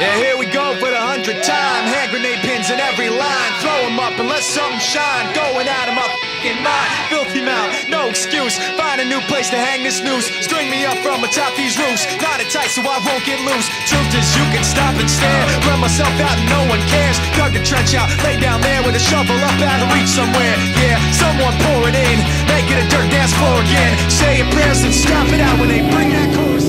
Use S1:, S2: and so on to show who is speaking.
S1: Yeah, here we go for the hundredth time. Hand grenade pins in every line. Throw them up and let something shine. Going out of my fing mind. Filthy mouth, no excuse. Find a new place to hang this noose. String me up from atop these roofs. Tied it tight so I won't get loose. Truth is, you can stop and stare. Run myself out and no one cares. Dug the trench out, lay down there with a shovel up out of reach somewhere. Yeah, someone pour it in. Make it a dirt dance floor again. Say your prayers and stop it out when they bring that chorus.